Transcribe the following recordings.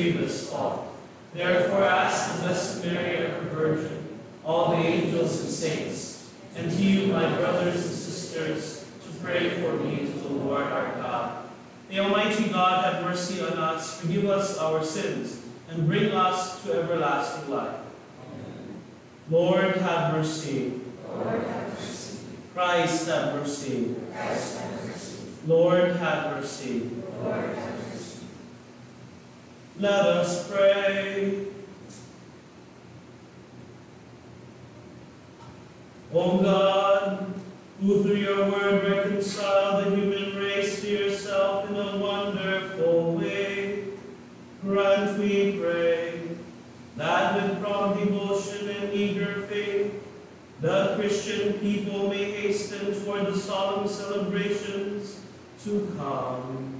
grievous fault. Therefore ask the Blessed Mary, our Virgin, all the angels and saints, and to you, my brothers and sisters, to pray for me to the Lord our God. May Almighty God have mercy on us, forgive us our sins, and bring us to everlasting life. Lord, have mercy. Lord, have mercy. Christ, have mercy. Christ, have mercy. Lord, have mercy. Lord, have mercy. Let us pray. O God, who through your word reconciled the human race to yourself in a wonderful way, grant, we pray, that with prompt devotion and eager faith, the Christian people may hasten toward the solemn celebrations to come.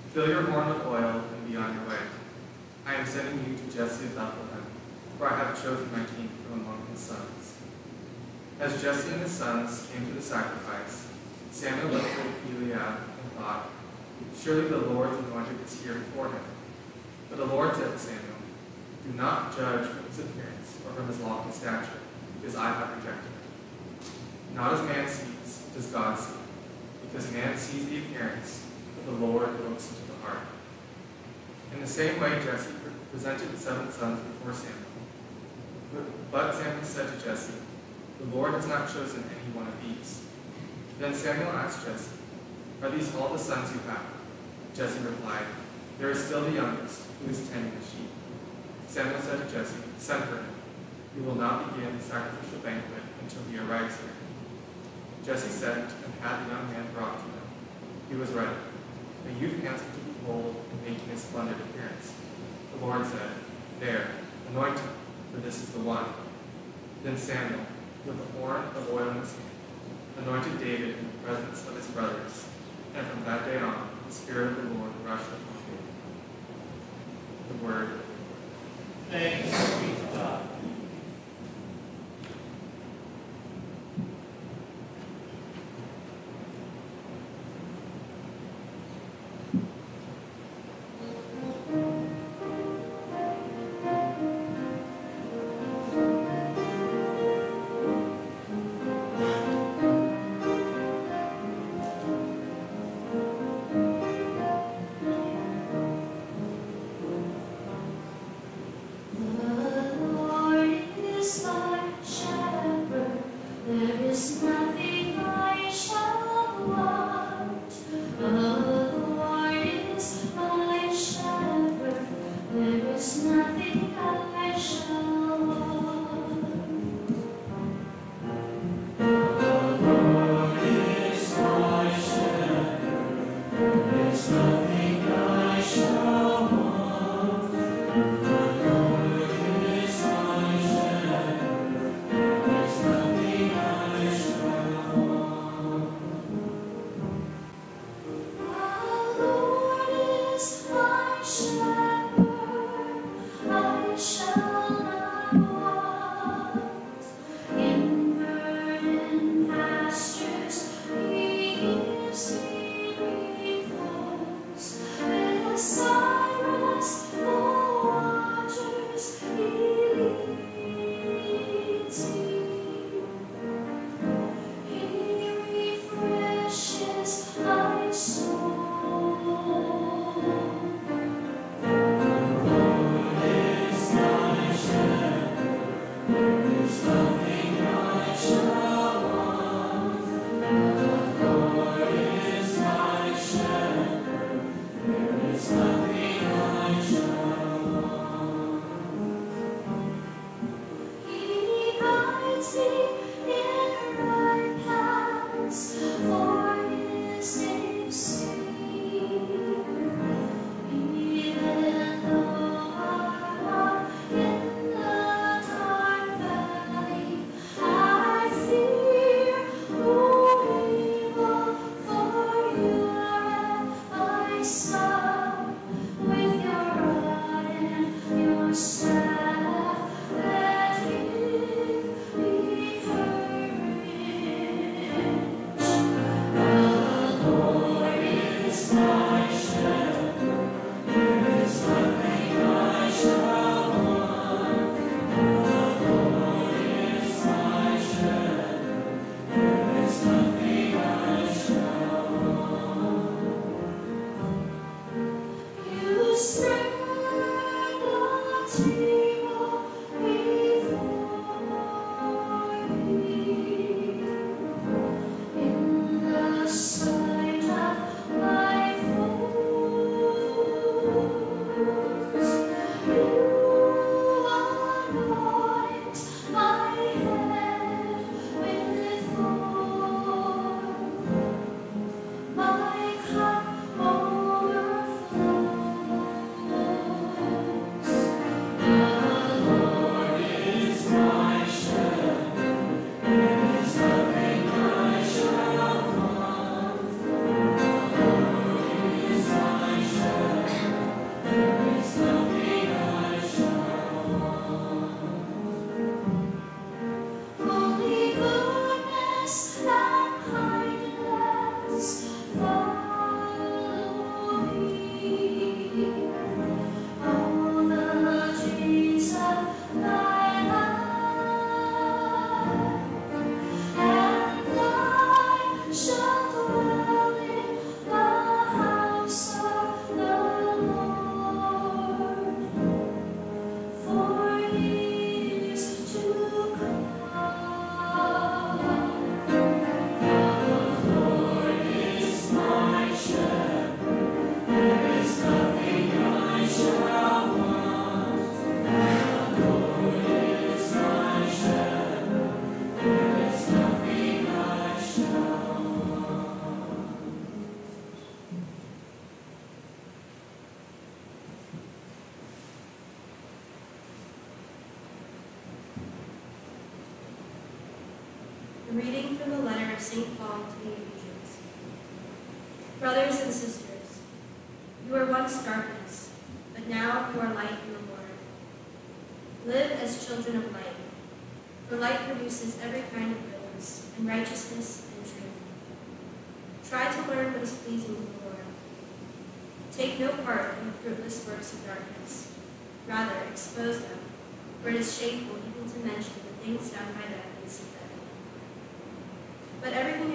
Fill your horn with oil and be on your way. I am sending you to Jesse of Bethlehem, for I have chosen my king from among his sons. As Jesse and his sons came to the sacrifice, Samuel looked at Eliab and thought, Surely the Lord's anointed is here before him. But the Lord said to Samuel, Do not judge from his appearance or from his lofty stature, because I have rejected him. Not as man sees, does God see, because man sees the appearance, but the Lord looks into the heart. In the same way, Jesse presented the seven sons before Samuel. But Samuel said to Jesse, The Lord has not chosen any one of these. Then Samuel asked Jesse, Are these all the sons you have? Jesse replied, There is still the youngest, who is tending the sheep. Samuel said to Jesse, Send for him. We will not begin the sacrificial banquet until he arrives here. Jesse sent and had the young man brought to him. He was ready, a youth handsome to behold and making a splendid appearance. The Lord said, There, anoint him, for this is the one. Then Samuel, with the horn of oil in his hand, anointed David in the presence of his brothers, and from that day on, the Spirit of the Lord rushed upon him. The word Thanks be to God.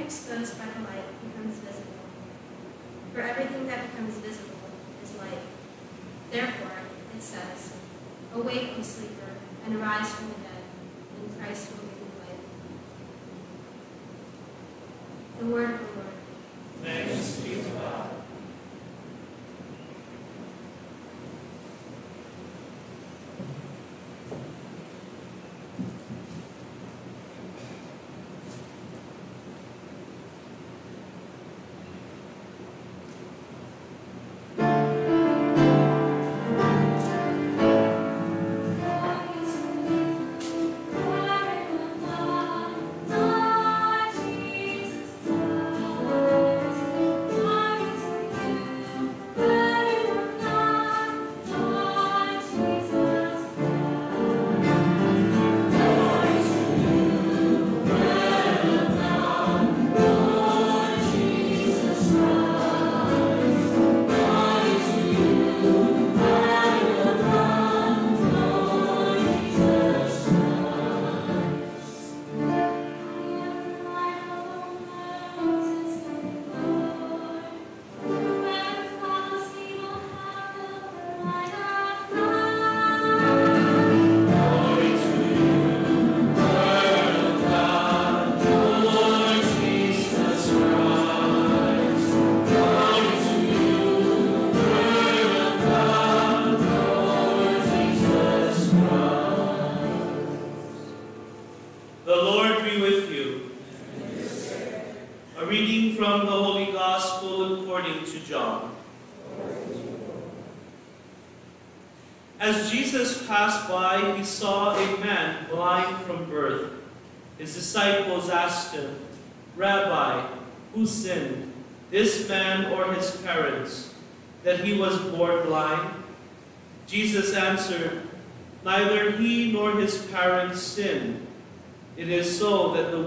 Exposed by the light becomes visible. For everything that becomes visible is light. Therefore, it says, Awake, O sleeper, and arise from the dead, and Christ will give you light. The word of the Lord. Thanks be to God.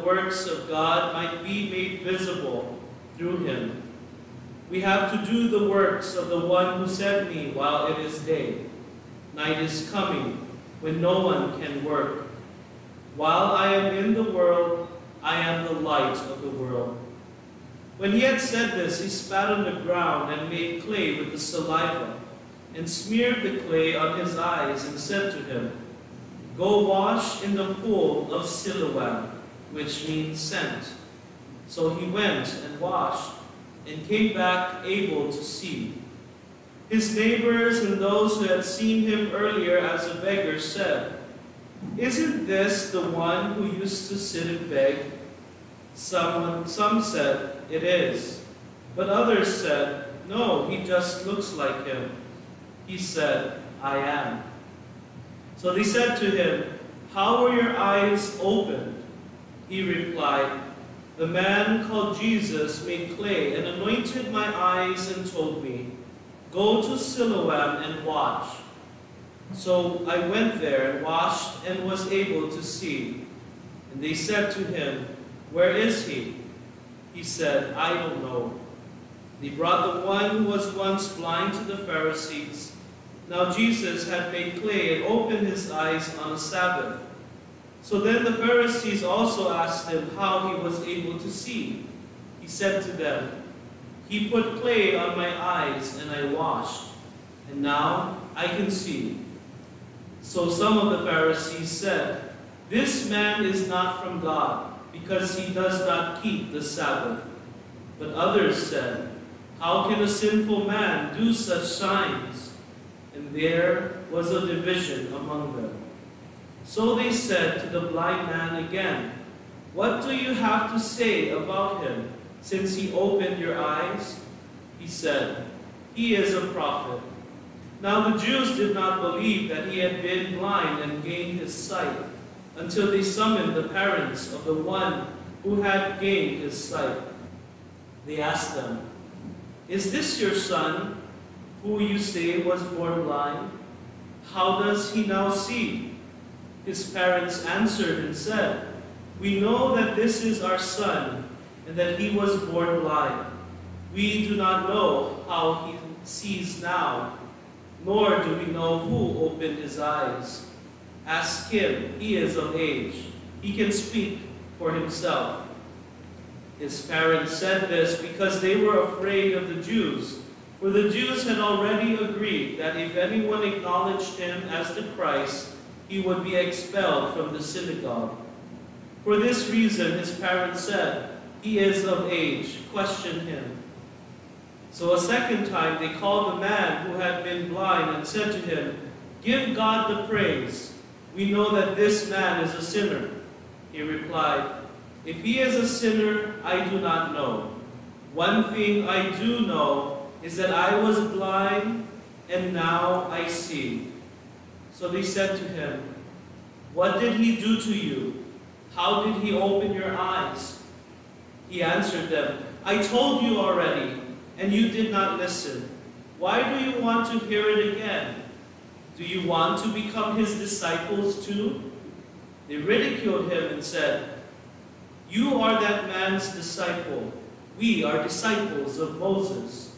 Works of God might be made visible through him. We have to do the works of the one who sent me while it is day. Night is coming when no one can work. While I am in the world, I am the light of the world. When he had said this, he spat on the ground and made clay with the saliva, and smeared the clay on his eyes, and said to him, Go wash in the pool of Siloam, which means sent. So he went and washed, and came back able to see. His neighbors and those who had seen him earlier as a beggar said, Isn't this the one who used to sit and beg? Someone, some said, It is. But others said, No, he just looks like him. He said, I am. So they said to him, How were your eyes opened? He replied, The man called Jesus made clay and anointed my eyes and told me, Go to Siloam and wash. So I went there and washed and was able to see. And they said to him, Where is he? He said, I don't know. They brought the one who was once blind to the Pharisees. Now Jesus had made clay and opened his eyes on a Sabbath. So then the Pharisees also asked him how he was able to see. He said to them, He put clay on my eyes, and I washed, and now I can see. So some of the Pharisees said, This man is not from God, because he does not keep the Sabbath. But others said, How can a sinful man do such signs? And there was a division among them. So they said to the blind man again, What do you have to say about him, since he opened your eyes? He said, He is a prophet. Now the Jews did not believe that he had been blind and gained his sight, until they summoned the parents of the one who had gained his sight. They asked them, Is this your son, who you say was born blind? How does he now see? His parents answered and said, We know that this is our son, and that he was born blind. We do not know how he sees now, nor do we know who opened his eyes. Ask him, he is of age. He can speak for himself. His parents said this because they were afraid of the Jews, for the Jews had already agreed that if anyone acknowledged him as the Christ, he would be expelled from the synagogue. For this reason, his parents said, He is of age, question him. So a second time they called the man who had been blind and said to him, Give God the praise. We know that this man is a sinner. He replied, If he is a sinner, I do not know. One thing I do know is that I was blind, and now I see. So they said to him, What did he do to you? How did he open your eyes? He answered them, I told you already, and you did not listen. Why do you want to hear it again? Do you want to become his disciples too? They ridiculed him and said, You are that man's disciple. We are disciples of Moses.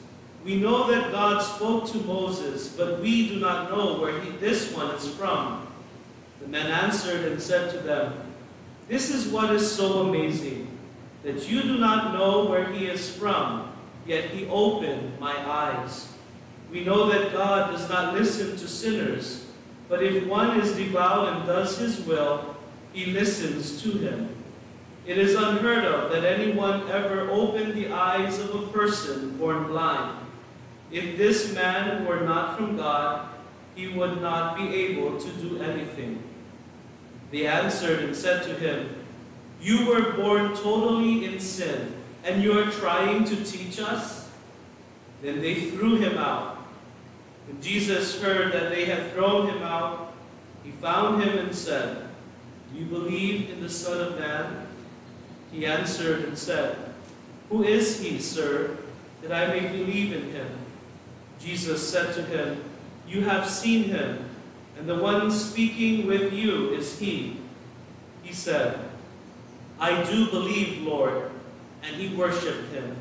We know that God spoke to Moses, but we do not know where he, this one is from. The men answered and said to them, This is what is so amazing, that you do not know where he is from, yet he opened my eyes. We know that God does not listen to sinners, but if one is devout and does his will, he listens to him. It is unheard of that anyone ever opened the eyes of a person born blind. If this man were not from God, he would not be able to do anything. They answered and said to him, You were born totally in sin, and you are trying to teach us? Then they threw him out. When Jesus heard that they had thrown him out, he found him and said, Do you believe in the Son of Man? He answered and said, Who is he, sir, that I may believe in him? Jesus said to him, You have seen him, and the one speaking with you is he. He said, I do believe, Lord. And he worshipped him.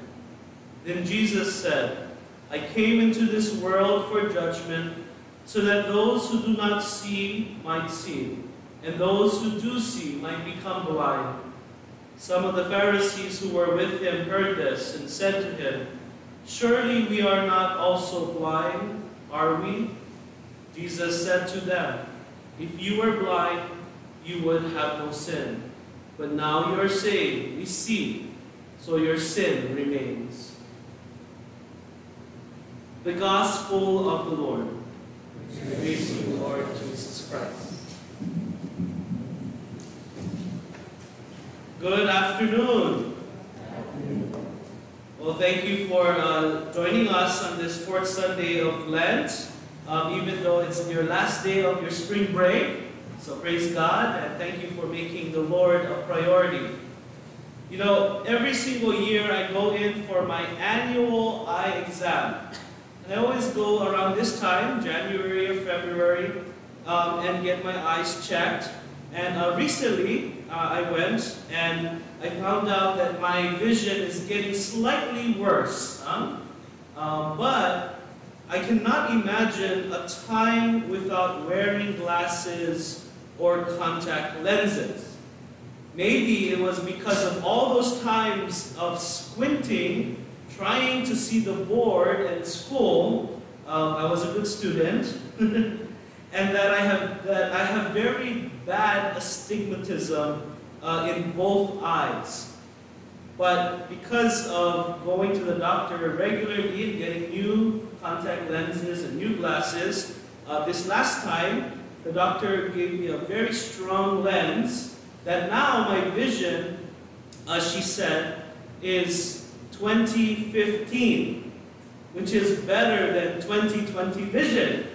Then Jesus said, I came into this world for judgment, so that those who do not see might see, and those who do see might become blind. Some of the Pharisees who were with him heard this and said to him, Surely we are not also blind, are we? Jesus said to them, If you were blind, you would have no sin. But now you are saved, we see, so your sin remains. The Gospel of the Lord. Praise you, Lord Jesus Christ. Good afternoon. Well, thank you for uh, joining us on this fourth Sunday of Lent, um, even though it's your last day of your spring break. So praise God and thank you for making the Lord a priority. You know, every single year I go in for my annual eye exam. And I always go around this time, January or February, um, and get my eyes checked. And uh, recently, uh, I went and I found out that my vision is getting slightly worse. Huh? Um, but I cannot imagine a time without wearing glasses or contact lenses. Maybe it was because of all those times of squinting, trying to see the board at school. Um, I was a good student. and that I have that I have very bad astigmatism uh, in both eyes. But because of going to the doctor regularly and getting new contact lenses and new glasses, uh, this last time the doctor gave me a very strong lens that now my vision, as she said, is 2015, which is better than 2020 vision.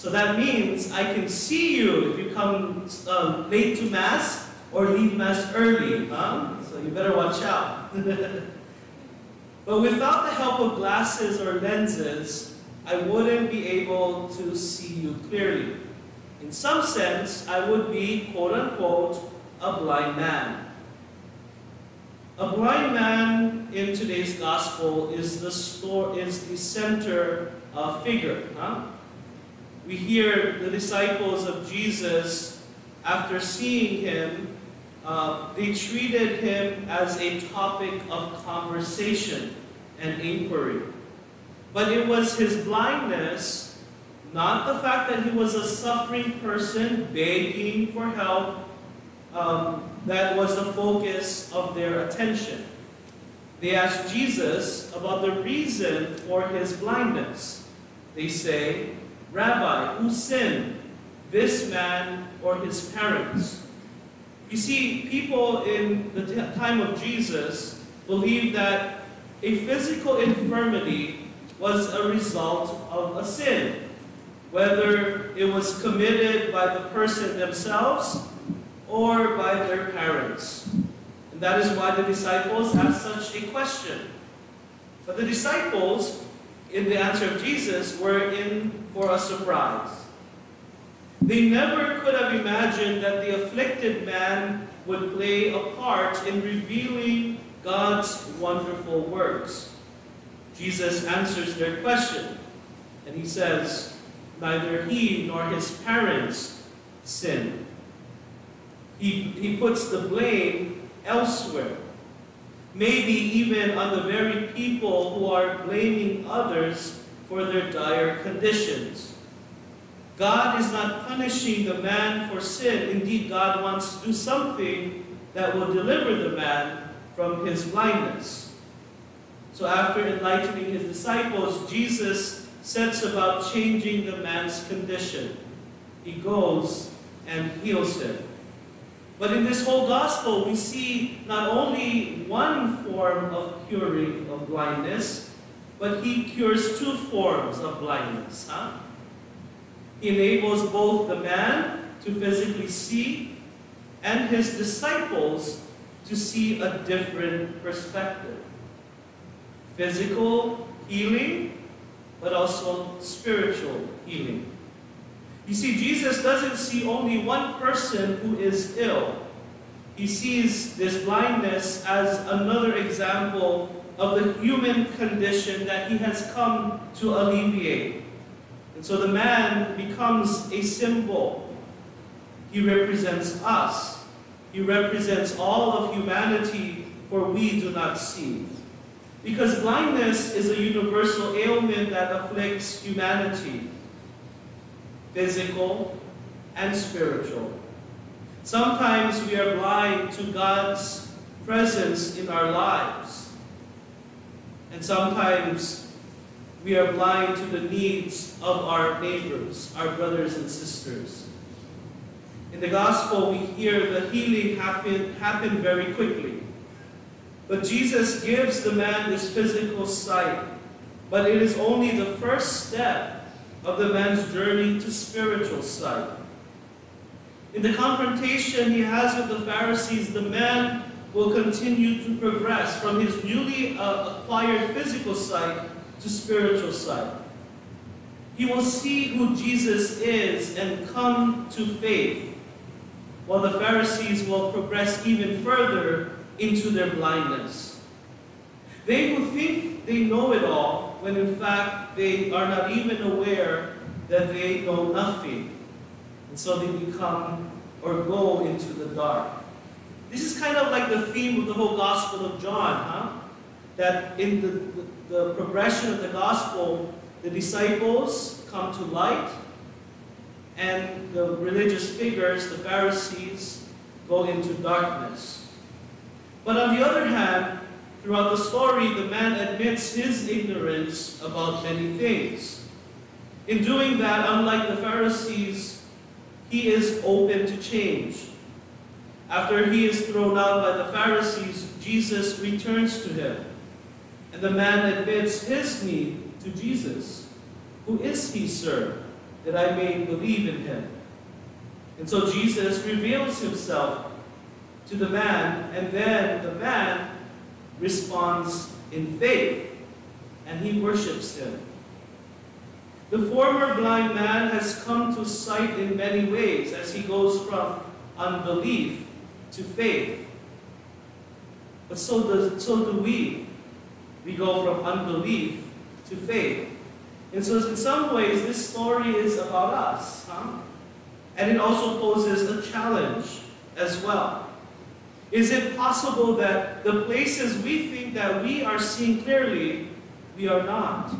So that means I can see you if you come um, late to Mass or leave Mass early. Huh? So So you better watch out. but without the help of glasses or lenses, I wouldn't be able to see you clearly. In some sense, I would be, quote unquote, a blind man. A blind man in today's gospel is the store is the center uh, figure. Huh? We hear the disciples of Jesus after seeing him, uh, they treated him as a topic of conversation and inquiry. But it was his blindness, not the fact that he was a suffering person begging for help, um, that was the focus of their attention. They asked Jesus about the reason for his blindness. They say, Rabbi, who sinned, this man or his parents? You see, people in the time of Jesus believed that a physical infirmity was a result of a sin, whether it was committed by the person themselves or by their parents. And that is why the disciples asked such a question. But the disciples, in the answer of Jesus, were in for a surprise. They never could have imagined that the afflicted man would play a part in revealing God's wonderful works. Jesus answers their question, and he says, Neither he nor his parents sinned. He, he puts the blame elsewhere. Maybe even on the very people who are blaming others for their dire conditions. God is not punishing the man for sin. Indeed, God wants to do something that will deliver the man from his blindness. So after enlightening his disciples, Jesus sets about changing the man's condition. He goes and heals him. But in this whole gospel, we see not only one form of curing of blindness, but he cures two forms of blindness. Huh? He enables both the man to physically see and his disciples to see a different perspective. Physical healing, but also spiritual healing. You see, Jesus doesn't see only one person who is ill. He sees this blindness as another example of the human condition that he has come to alleviate. And so the man becomes a symbol. He represents us. He represents all of humanity, for we do not see. Because blindness is a universal ailment that afflicts humanity physical, and spiritual. Sometimes we are blind to God's presence in our lives. And sometimes we are blind to the needs of our neighbors, our brothers and sisters. In the gospel, we hear the healing happen, happen very quickly. But Jesus gives the man this physical sight. But it is only the first step of the man's journey to spiritual sight. In the confrontation he has with the Pharisees, the man will continue to progress from his newly uh, acquired physical sight to spiritual sight. He will see who Jesus is and come to faith, while the Pharisees will progress even further into their blindness. They will think they know it all when in fact they are not even aware that they know nothing. And so they become or go into the dark. This is kind of like the theme of the whole Gospel of John, huh? That in the, the, the progression of the Gospel, the disciples come to light, and the religious figures, the Pharisees, go into darkness. But on the other hand, Throughout the story, the man admits his ignorance about many things. In doing that, unlike the Pharisees, he is open to change. After he is thrown out by the Pharisees, Jesus returns to him. And the man admits his need to Jesus. Who is he, sir, that I may believe in him? And so Jesus reveals himself to the man, and then the man responds in faith, and he worships him. The former blind man has come to sight in many ways as he goes from unbelief to faith. But so, does, so do we. We go from unbelief to faith. And so in some ways, this story is about us. Huh? And it also poses a challenge as well. Is it possible that the places we think that we are seeing clearly, we are not?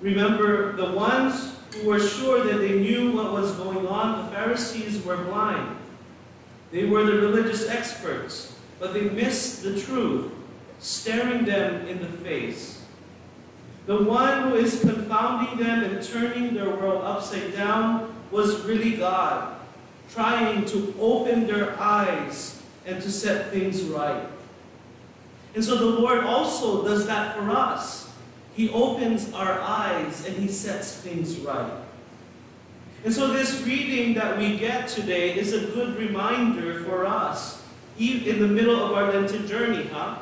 Remember, the ones who were sure that they knew what was going on, the Pharisees were blind. They were the religious experts, but they missed the truth, staring them in the face. The one who is confounding them and turning their world upside down was really God, trying to open their eyes and to set things right. And so the Lord also does that for us. He opens our eyes and He sets things right. And so this reading that we get today is a good reminder for us, in the middle of our Lenten journey, huh?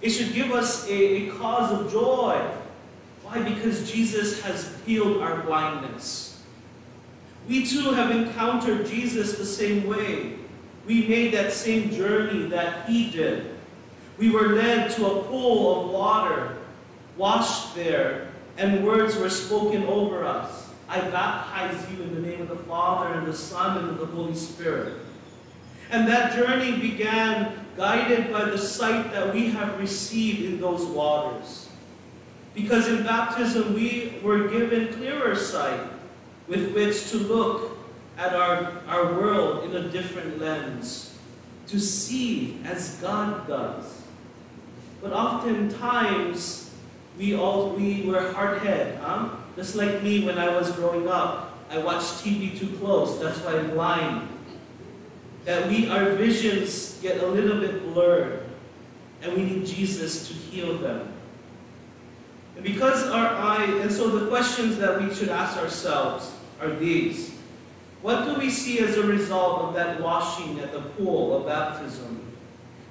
It should give us a, a cause of joy. Why? Because Jesus has healed our blindness. We too have encountered Jesus the same way. We made that same journey that he did. We were led to a pool of water, washed there, and words were spoken over us. I baptize you in the name of the Father, and the Son, and of the Holy Spirit. And that journey began guided by the sight that we have received in those waters. Because in baptism we were given clearer sight with which to look at our, our world in a different lens, to see as God does. But oftentimes we all we were hard-headed, huh? Just like me when I was growing up. I watched TV too close, that's why I'm blind. That we, our visions get a little bit blurred, and we need Jesus to heal them. And because our eye, and so the questions that we should ask ourselves are these. What do we see as a result of that washing at the pool of baptism?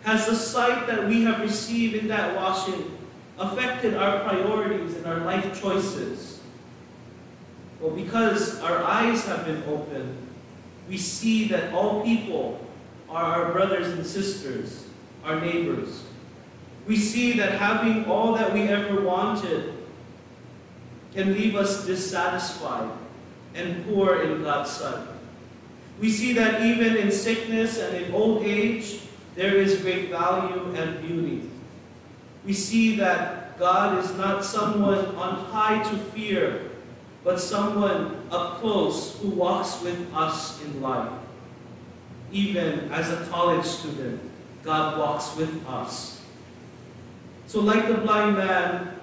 Has the sight that we have received in that washing affected our priorities and our life choices? Well, because our eyes have been opened, we see that all people are our brothers and sisters, our neighbors. We see that having all that we ever wanted can leave us dissatisfied and poor in God's sight. We see that even in sickness and in old age, there is great value and beauty. We see that God is not someone on high to fear, but someone up close who walks with us in life. Even as a college student, God walks with us. So like the blind man,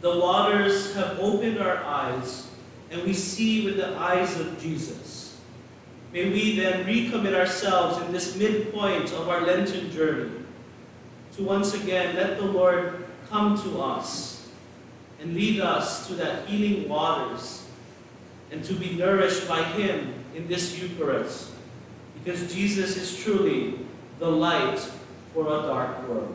the waters have opened our eyes, and we see with the eyes of Jesus. May we then recommit ourselves in this midpoint of our Lenten journey to once again let the Lord come to us and lead us to that healing waters and to be nourished by Him in this Eucharist. Because Jesus is truly the light for a dark world.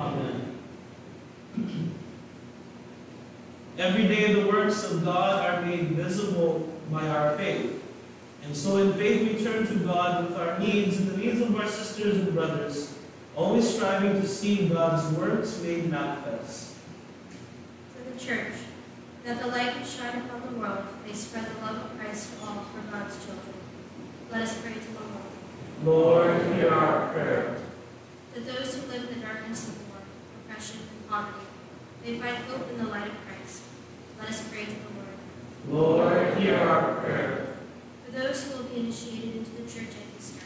Amen. Every day the works of God are made visible by our faith. And so in faith we turn to God with our needs and the needs of our sisters and brothers, always striving to see God's works made manifest. For the church, that the light may shine upon the world, may spread the love of Christ to all for God's children. Let us pray to the Lord. Lord, hear our prayer. That those who live in the darkness of war, oppression, and poverty may find hope in the light of Christ. Let us pray to the Lord. Lord, hear our prayer. For those who will be initiated into the church at Easter,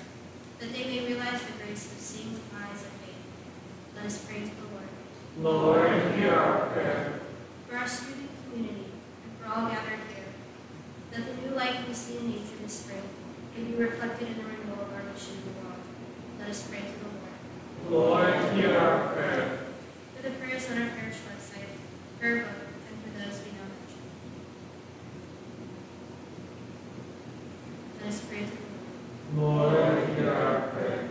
that they may realize the grace of seeing with eyes of faith. Let us pray to the Lord. Lord, hear our prayer. For our student community and for all gathered here, that the new life we see in nature this spring may be reflected in the renewal of our mission in the world. Let us pray to the Lord. Lord, hear our prayer. For on our parish website, prayer book, and for those we now mention. Let us pray to the Lord. Lord, hear our prayer.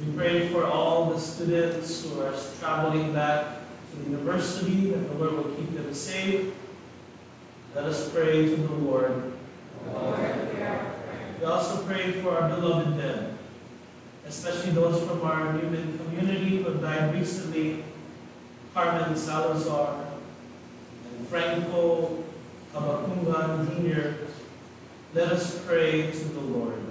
We pray for all the students who are traveling back to the university, that the Lord will keep them safe. Let us pray to the Lord. We also pray for our beloved dead, especially those from our Newman community who have died recently, Carmen Salazar and Franco Kabakungan Jr. Let us pray to the Lord.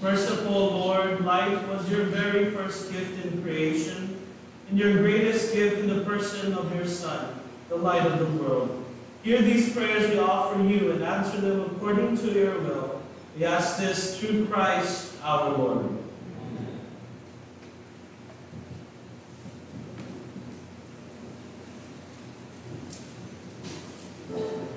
Merciful Lord, light was your very first gift in creation, and your greatest gift in the person of your Son, the light of the world. Hear these prayers we offer you and answer them according to your will. We ask this through Christ our Lord. Amen.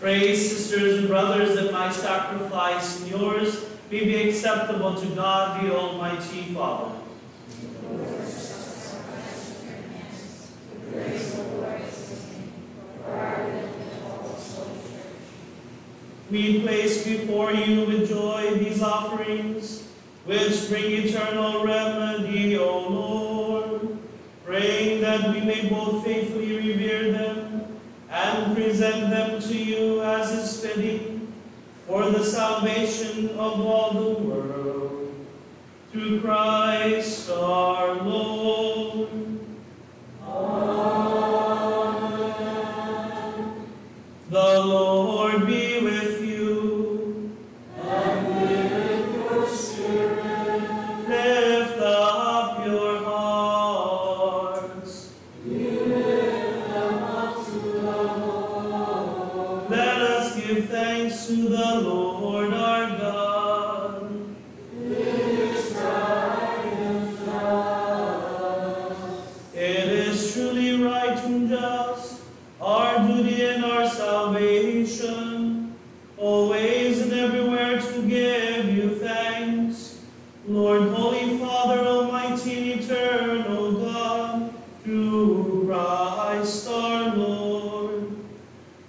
Pray, sisters and brothers, that my sacrifice and yours may be acceptable to God, the Almighty Father. We place before you with joy these offerings, which bring eternal remedy, O Lord, praying that we may both faithfully revere them and present them to you as is fitting for the salvation of all the world. Through Christ our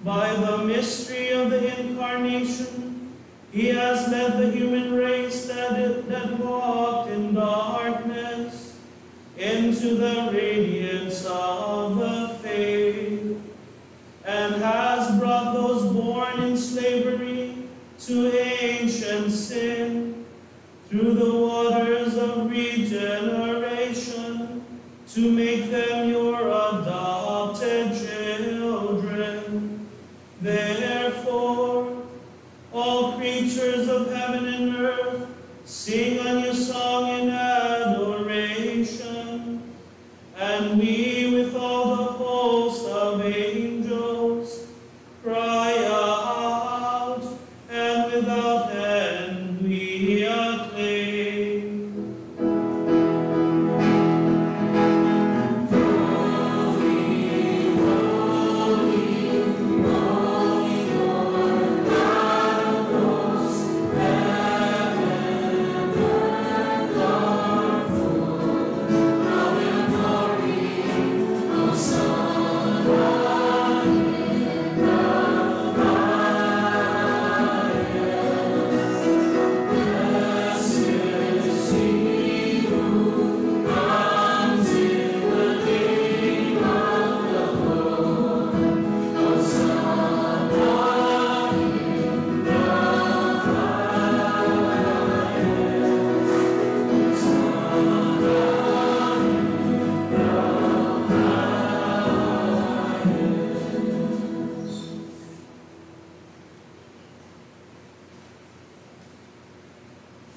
By the mystery of the Incarnation, He has led the human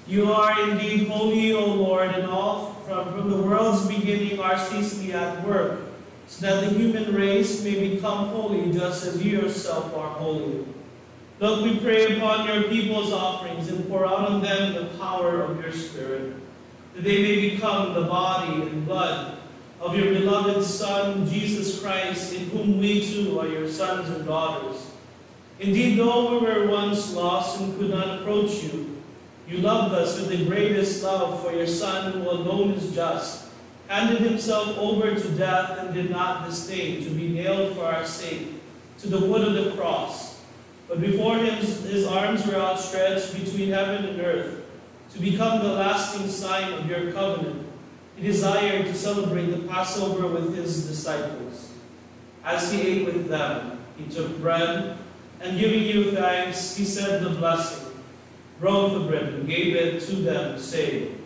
You are indeed holy, O Lord, and all from, from the world's beginning are ceasingly at work, so that the human race may become holy just as you yourself are holy. Look, we pray upon your people's offerings and pour out on them the power of your Spirit, that they may become the body and blood of your beloved Son, Jesus Christ, in whom we too are your sons and daughters. Indeed, though we were once lost and could not approach you, you loved us with the greatest love, for your Son, who alone is just, handed himself over to death and did not disdain to be nailed for our sake to the wood of the cross. But before him his arms were outstretched between heaven and earth to become the lasting sign of your covenant. He desired to celebrate the Passover with his disciples. As he ate with them, he took bread, and giving you thanks, he said the blessing broke the bread and gave it to them, saying,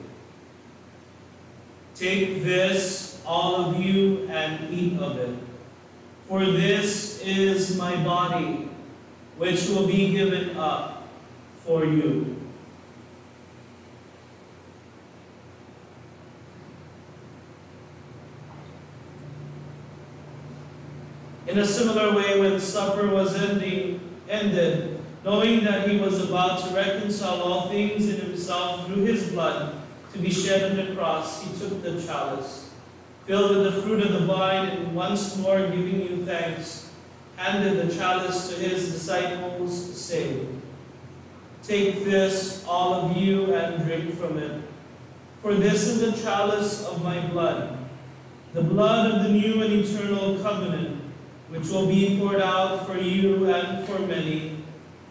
Take this, all of you, and eat of it. For this is my body, which will be given up for you. In a similar way, when supper was ending, ended, knowing that he was about to reconcile all things in himself through his blood to be shed on the cross, he took the chalice, filled with the fruit of the vine, and once more giving you thanks, handed the chalice to his disciples, saying, Take this, all of you, and drink from it. For this is the chalice of my blood, the blood of the new and eternal covenant, which will be poured out for you and for many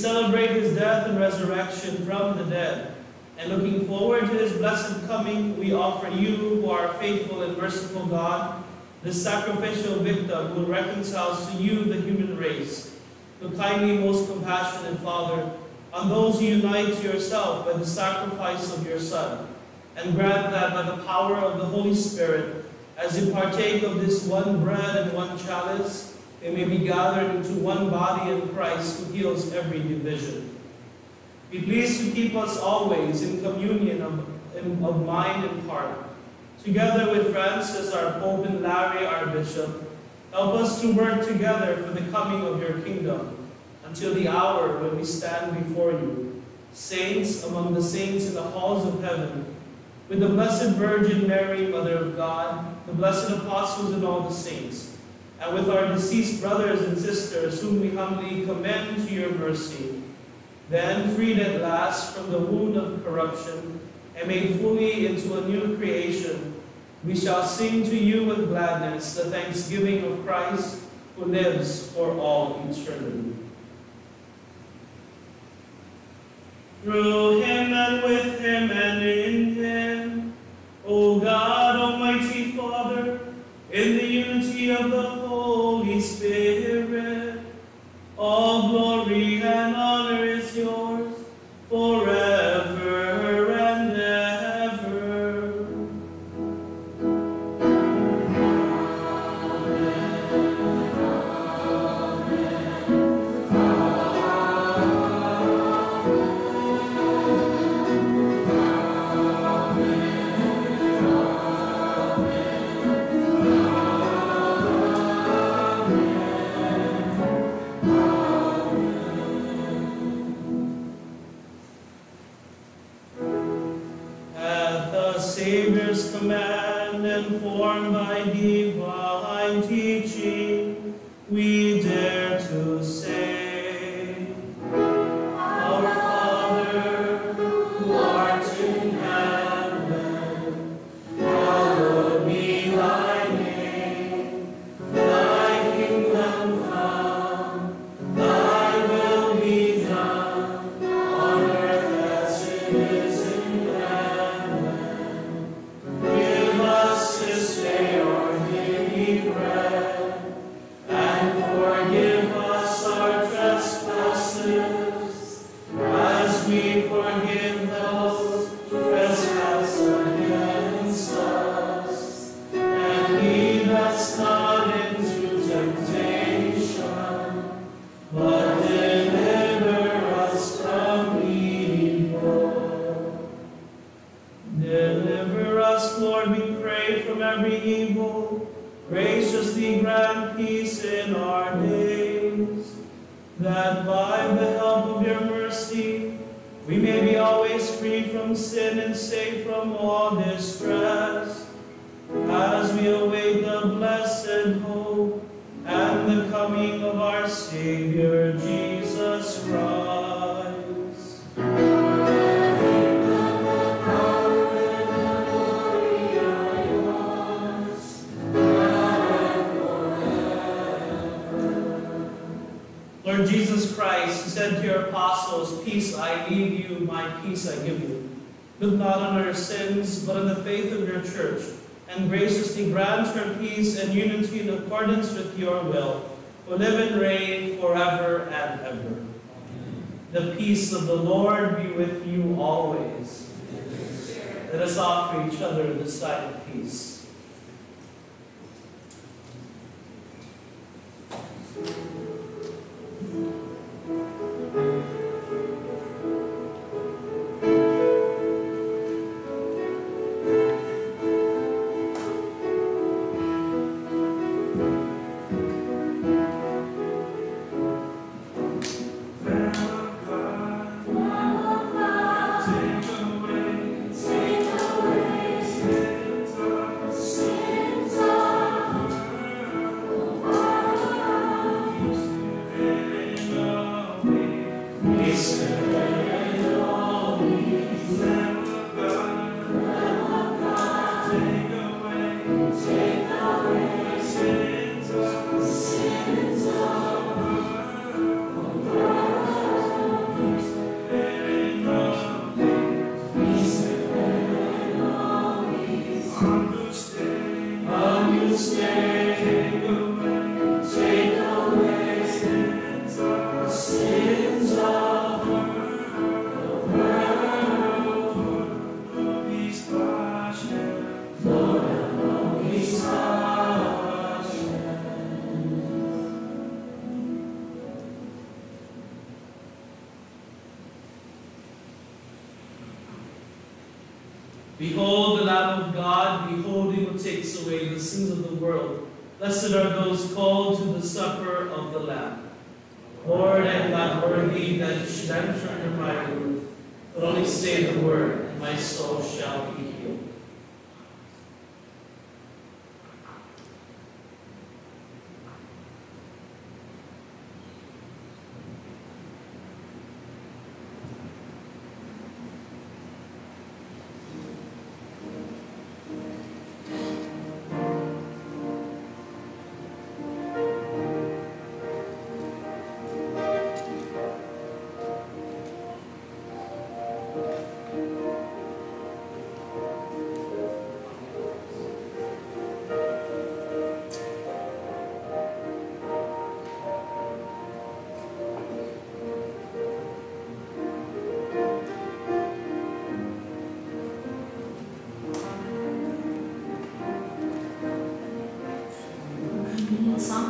Celebrate his death and resurrection from the dead. And looking forward to his blessed coming, we offer you, who are faithful and merciful God, the sacrificial victim who reconciles to you the human race, the kindly, most compassionate Father, on those you unite to yourself by the sacrifice of your Son, and grant that by the power of the Holy Spirit, as you partake of this one bread and one chalice, they may be gathered into one body in Christ who heals every division. Be pleased to keep us always in communion of, in, of mind and heart. Together with Francis, our Pope, and Larry, our Bishop, help us to work together for the coming of your kingdom until the hour when we stand before you, saints among the saints in the halls of heaven, with the Blessed Virgin Mary, Mother of God, the blessed apostles and all the saints, and with our deceased brothers and sisters, whom we humbly commend to your mercy. Then, freed at last from the wound of corruption, and made fully into a new creation, we shall sing to you with gladness the thanksgiving of Christ, who lives for all eternity. Through him and with him and in him, O God, The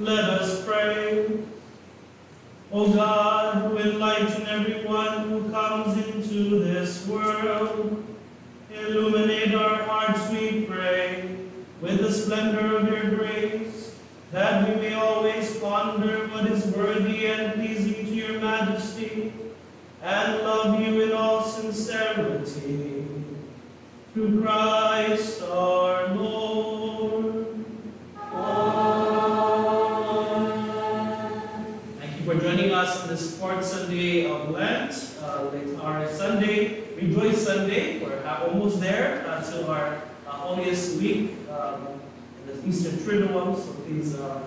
Let us pray. O God, joining us this fourth Sunday of Lent, uh, it's our Sunday, Rejoice Sunday. We're almost there to our uh, holiest week, um, the Easter Triduum. So please uh,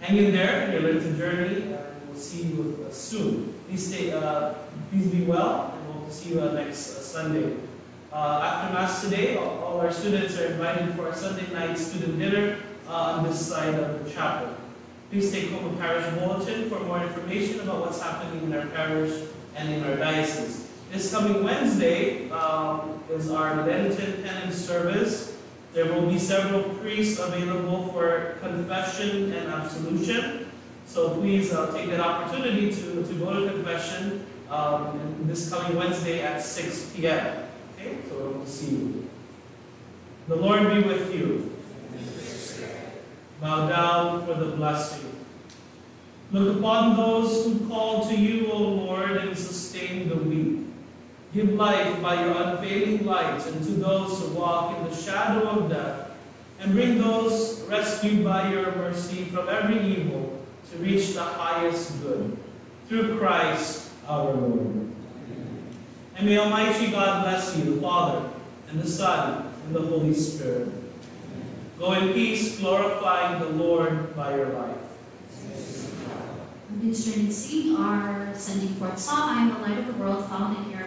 hang in there in your Lenten journey, and we'll see you uh, soon. Please stay, uh, please be well, and we'll see you uh, next Sunday. After Mass today, all, all our students are invited for our Sunday night student dinner on this side of the chapel. Please take home a parish bulletin for more information about what's happening in our parish and in our diocese. This coming Wednesday um, is our Lenten penance service. There will be several priests available for confession and absolution. So please uh, take that opportunity to, to go to confession um, this coming Wednesday at 6 p.m. Okay, so we'll see you. The Lord be with you. Bow down for the blessing. Look upon those who call to you, O Lord, and sustain the weak. Give life by your unfailing light unto those who walk in the shadow of death, and bring those rescued by your mercy from every evil to reach the highest good. Through Christ our Lord. And may Almighty God bless you, the Father, and the Son, and the Holy Spirit. Go in peace, glorifying the Lord by your life. Minister and sing our sending forth song, I am the light of the world, found in your.